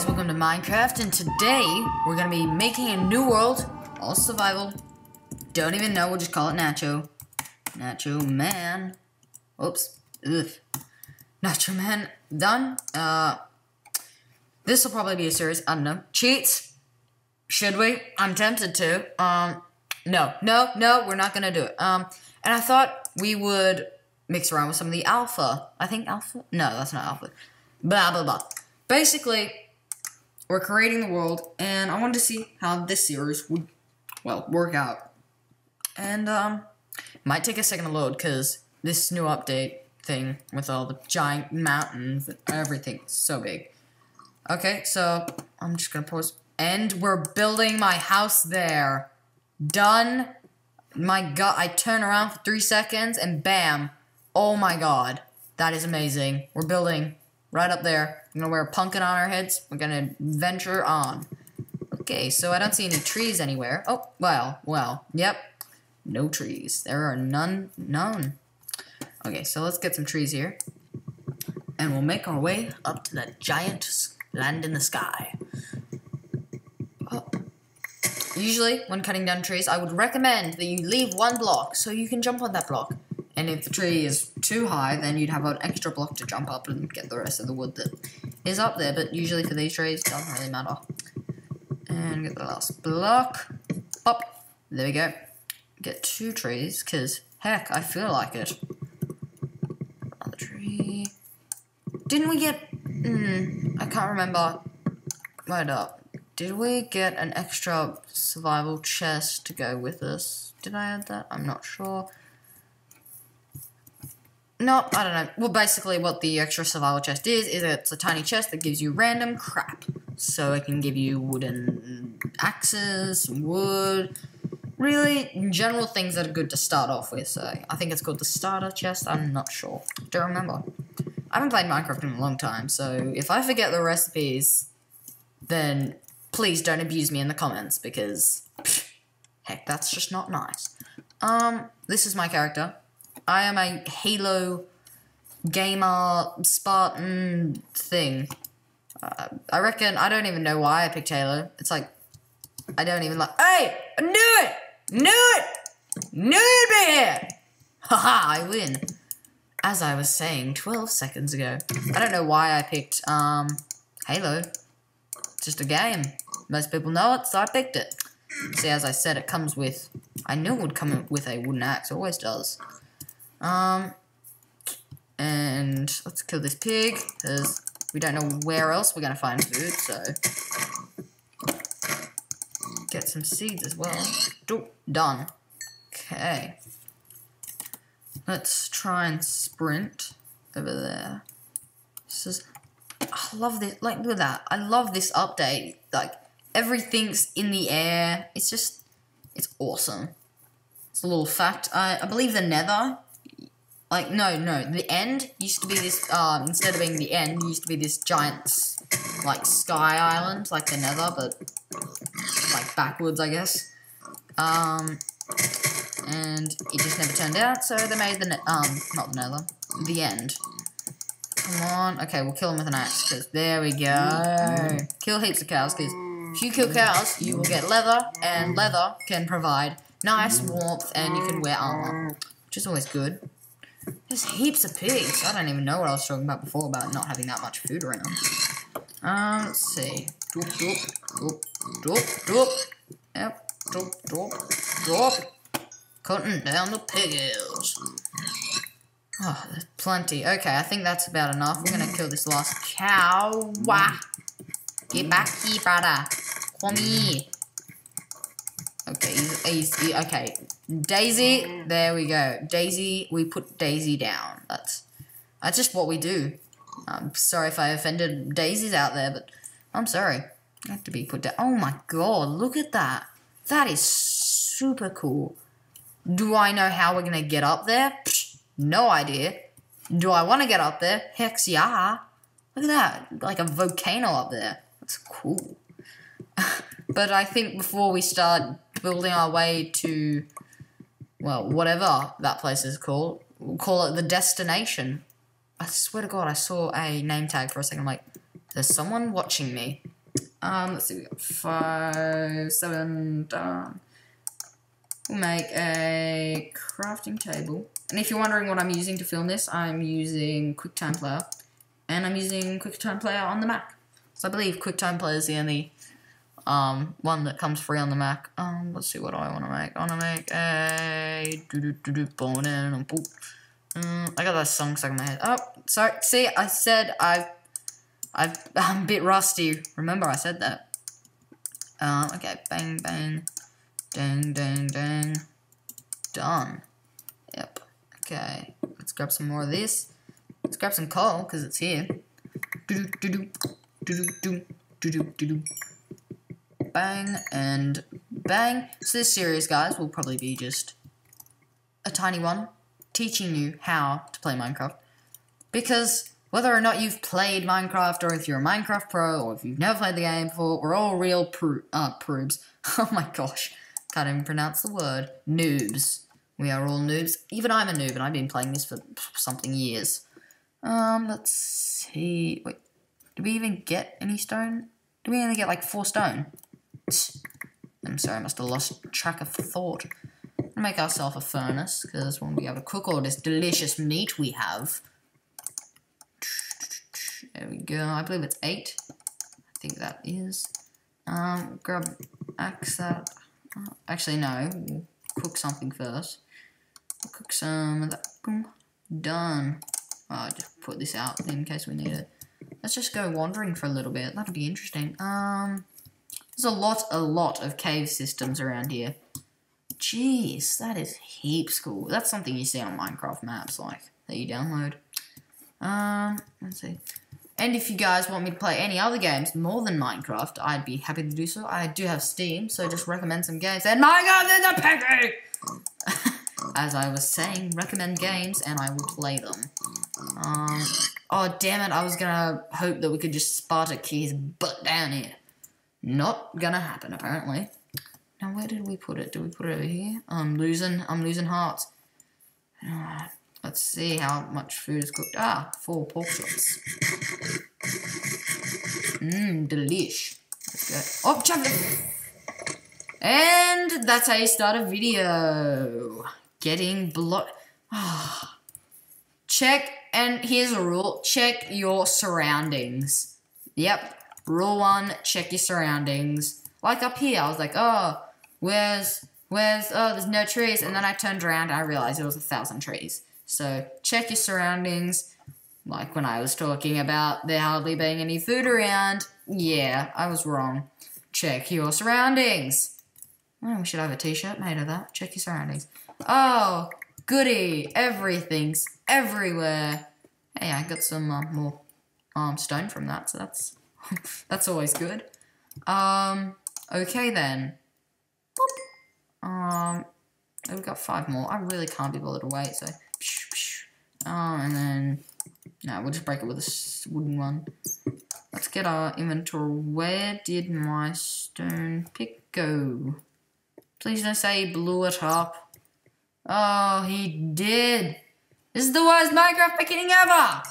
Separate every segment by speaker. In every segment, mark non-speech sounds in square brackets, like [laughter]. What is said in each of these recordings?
Speaker 1: Guys, welcome to Minecraft, and today we're gonna be making a new world, all survival. Don't even know, we'll just call it Nacho. Nacho Man. Oops. Ugh. Nacho Man. Done. Uh, this will probably be a series, I don't know. Cheats? Should we? I'm tempted to. Um, no, no, no, we're not gonna do it. Um, and I thought we would mix around with some of the alpha. I think alpha? No, that's not alpha. Blah, blah, blah. Basically, we're creating the world, and I wanted to see how this series would, well, work out. And, um, might take a second to load, because this new update thing with all the giant mountains and everything so big. Okay, so I'm just gonna pause. And we're building my house there. Done. My god, I turn around for three seconds and bam. Oh my god. That is amazing. We're building right up there. I'm gonna wear a pumpkin on our heads. We're gonna venture on. Okay, so I don't see any trees anywhere. Oh, well, well, yep. No trees. There are none, none. Okay, so let's get some trees here. And we'll make our way up to that giant land in the sky. Oh. Usually, when cutting down trees, I would recommend that you leave one block so you can jump on that block. And if the tree is too high, then you'd have an extra block to jump up and get the rest of the wood that is up there. But usually for these trees, doesn't really matter. And get the last block. Up. There we go. Get two trees, because, heck, I feel like it. Another tree. Didn't we get... Hmm, I can't remember. Right up. Did we get an extra survival chest to go with us? Did I add that? I'm not sure. No, I don't know. Well, basically, what the extra survival chest is, is it's a tiny chest that gives you random crap. So it can give you wooden axes, wood, really general things that are good to start off with. So I think it's called the starter chest. I'm not sure. Don't remember. I haven't played Minecraft in a long time, so if I forget the recipes, then please don't abuse me in the comments because, pff, heck, that's just not nice. Um, this is my character. I am a Halo gamer Spartan thing. Uh, I reckon, I don't even know why I picked Halo. It's like, I don't even like, hey, I knew it! Knew it! Knew you'd be here! Haha, I win. As I was saying 12 seconds ago. I don't know why I picked, um, Halo. It's just a game. Most people know it, so I picked it. See, as I said, it comes with, I knew it would come with a wooden axe, always does. Um, and let's kill this pig, because we don't know where else we're going to find food, so... Get some seeds as well. Done. Okay. Let's try and sprint over there. This is... I love this. Like, look at that. I love this update. Like, everything's in the air. It's just... It's awesome. It's a little fact. I, I believe the nether like no no the end used to be this um instead of being the end used to be this giant like sky island like the nether but like backwards i guess. Um and it just never turned out so they made the um not the nether the end. Come on. Okay we'll kill him with an axe because there we go. Kill heaps of cows because if you kill cows you will get leather and leather can provide nice warmth and you can wear armor which is always good there's heaps of pigs. I don't even know what I was talking about before about not having that much food around. Um, let's see. Doop, doop, doop, doop, doop. Yep, doop, doop, doop. Cutting down the piggies. Oh, there's plenty. Okay, I think that's about enough. We're gonna kill this last cow. Wah. Get back here, brother. Come here. Okay, he's, he's he, okay. Daisy, mm. there we go. Daisy, we put Daisy down. That's that's just what we do. I'm sorry if I offended daisies out there, but I'm sorry. I have to be put down. Oh my god, look at that. That is super cool. Do I know how we're gonna get up there? Psh, no idea. Do I want to get up there? Hex yeah. Look at that, like a volcano up there. That's cool. [laughs] but I think before we start building our way to, well, whatever that place is called, we'll call it the destination. I swear to God, I saw a name tag for a second. I'm like, there's someone watching me. Um, let's see, we got five, seven, done. We'll make a crafting table. And if you're wondering what I'm using to film this, I'm using QuickTime Player. And I'm using QuickTime Player on the Mac. So I believe QuickTime Player is the only um, one that comes free on the Mac. Um, let's see what I want to make. I want to make a do do do do bone and. Um, I got that song stuck in my head. Oh, sorry. See, I said I, I, [laughs] I'm a bit rusty. Remember, I said that. Um, okay, bang, bang, dang, dang, dang, done. Yep. Okay, let's grab some more of this. Let's grab some coal because it's here. Do do do do do do do do do do. Bang and bang. So this series, guys, will probably be just a tiny one teaching you how to play Minecraft. Because whether or not you've played Minecraft, or if you're a Minecraft pro, or if you've never played the game before, we're all real pro uh, proobs. [laughs] Oh my gosh, can't even pronounce the word. Noobs. We are all noobs. Even I'm a noob, and I've been playing this for something years. Um, let's see. Wait, did we even get any stone? Did we only get like four stone? I'm sorry, I must have lost track of thought make ourselves a furnace, because we'll be able to cook all this delicious meat we have. There we go. I believe it's eight. I think that is. Um, grab axe that. Actually, no. We'll cook something first. We'll cook some of that. Boom. Done. I'll just put this out in case we need it. Let's just go wandering for a little bit. That'll be interesting. Um, there's a lot, a lot of cave systems around here. Jeez, that is heaps cool. That's something you see on Minecraft maps, like, that you download. Um, let's see. And if you guys want me to play any other games more than Minecraft, I'd be happy to do so. I do have Steam, so just recommend some games. And my god, there's a piggy! [laughs] As I was saying, recommend games, and I will play them. Um, oh, damn it, I was gonna hope that we could just Sparta his butt down here. Not gonna happen, apparently. Now, where did we put it? Did we put it over here? I'm losing. I'm losing hearts. Alright. Let's see how much food is cooked. Ah, four pork chops. Mmm, delish. Let's go. Oh, jump And that's how you start a video. Getting blocked. Ah. Check, and here's a rule. Check your surroundings. Yep. Rule one, check your surroundings. Like up here, I was like, oh, Where's, where's, oh, there's no trees. And then I turned around and I realized it was a thousand trees. So check your surroundings. Like when I was talking about there hardly being any food around. Yeah, I was wrong. Check your surroundings. Oh, we should have a t-shirt made of that. Check your surroundings. Oh, goody. Everything's everywhere. Hey, I got some uh, more um, stone from that, so that's [laughs] that's always good. Um, okay then. Um, we've got five more. I really can't be bothered to wait, so. Oh, and then. No, we'll just break it with a wooden one. Let's get our inventory. Where did my stone pick go? Please don't say he blew it up. Oh, he did. This is the worst Minecraft beginning ever.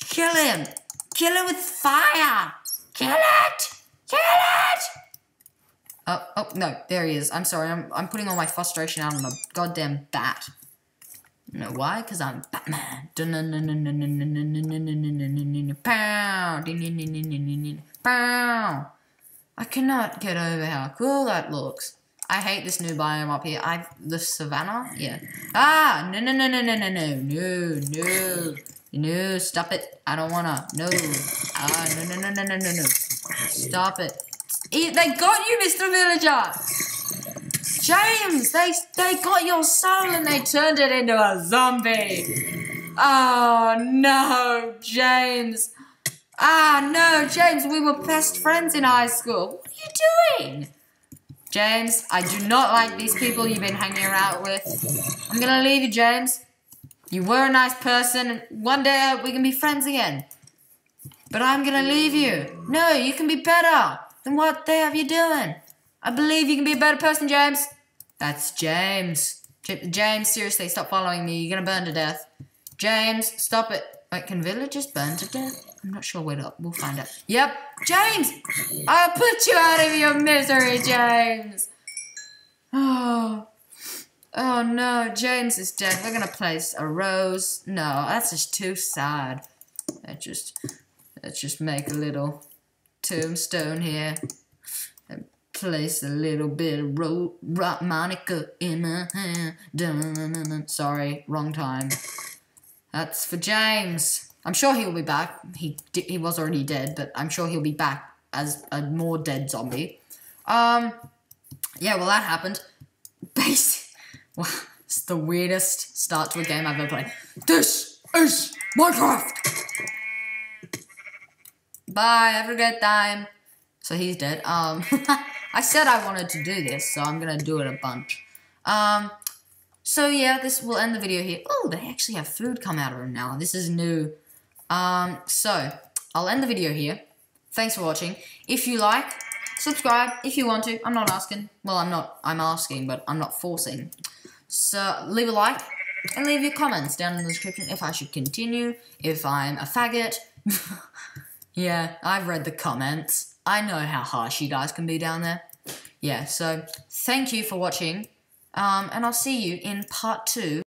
Speaker 1: Kill him. Kill him with fire. Kill it. Kill it. Oh, oh, no, there he is. I'm sorry, I'm, I'm putting all my frustration out on a goddamn bat. You know why? Because I'm Batman. Pow! I cannot get over how cool that looks. I hate this new biome up here. I the savannah? Yeah. Ah! No no no no no no no no no no stop it. I don't wanna. No. Ah no no no no no no no. Stop it. They got you, Mr. Villager! James, they, they got your soul and they turned it into a zombie. Oh, no, James. Ah, no, James, we were best friends in high school. What are you doing? James, I do not like these people you've been hanging around with. I'm gonna leave you, James. You were a nice person. One day we can be friends again. But I'm gonna leave you. No, you can be better. Then what the hell are you doing? I believe you can be a better person, James. That's James. James, seriously, stop following me. You're gonna burn to death. James, stop it. Wait, can villagers burn to death? I'm not sure where to. We'll find out. Yep, James! I'll put you out of your misery, James! Oh. Oh no, James is dead. We're gonna place a rose. No, that's just too sad. Let's just let's just make a little tombstone here. And place a little bit of ro rock Monica in my hand. Dun, dun, dun, Sorry, wrong time. That's for James. I'm sure he'll be back. He he was already dead, but I'm sure he'll be back as a more dead zombie. Um, yeah, well that happened. Basic. [laughs] Wow, it's the weirdest start to a game I've ever played. This is Minecraft! Bye, have a good time. So he's dead. Um, [laughs] I said I wanted to do this, so I'm gonna do it a bunch. Um, so yeah, this will end the video here. Oh, they actually have food come out of them now. This is new. Um, so, I'll end the video here. Thanks for watching. If you like, subscribe if you want to. I'm not asking. Well, I'm not. I'm asking, but I'm not forcing. So leave a like and leave your comments down in the description if I should continue, if I'm a faggot. [laughs] yeah, I've read the comments. I know how harsh you guys can be down there. Yeah, so thank you for watching, um, and I'll see you in part two